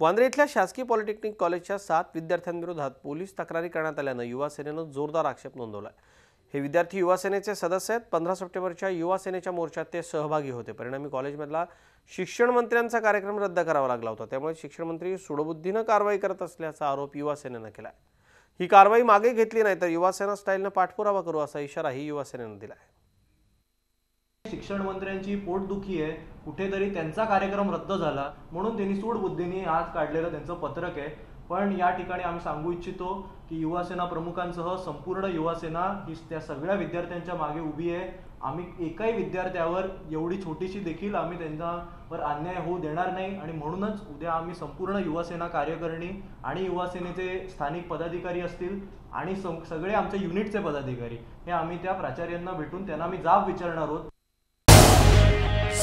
वांद्रे इथल्या शासकीय पॉलिटेक्निक कॉलेजच्या सात विद्यार्थ्यांविरोधात पोलीस तक्रारी करण्यात आल्यानं युवा सेनेनं जोरदार आक्षेप नोंदवला हे विद्यार्थी युवा सेनेचे सदस्य आहेत. पंधरा सप्टेंबरच्या युवा सेनेच्या मोर्चात ते सहभागी होते. परिणामी कॉलेजमधला शिक्षण मंत्र्यांचा कार्यक्रम रद्द करावा लागला होता. त्यामुळे शिक्षण मंत्री सुडबुद्धीनं कारवाई करत असल्याचा आरोप युवा सेनेनं केला ही कारवाई मागे घेतली नाही तर युवासेना स्टाईलनं पाठपुरावा करू असा इशाराही युवासेनेनं दिला आहे शिक्षण मंत्र्यांची पोटदुखी आहे. कुठेतरी त्यांचा कार्यक्रम रद्द झाला. म्हणून त्यांनी सूडबुद्धीने आज काढलेलं त्यांचं पत्रक आहे. पण या ठिकाणी आम्ही सांगू इच्छितो की युवासेना प्रमुखांसह संपूर्ण युवासेना ही त्या सगळ्या विद्यार्थ्यांच्या मागे उभी आहे. आम्ही एकाही विद्यार्थ्यावर एवढी छोटीशी देखील आम्ही त्यांच्यावर अन्याय होऊ देणार नाही. आणि म्हणूनच उद्या आम्ही संपूर्ण युवासेना कार्यकारिणी आणि युवासेनेचे स्थानिक पदाधिकारी असतील आणि सगळे आमचे युनिटचे पदाधिकारी हे आम्ही त्या प्राचार्यांना भेटून त्यांना आम्ही जाब विचारणार आहोत.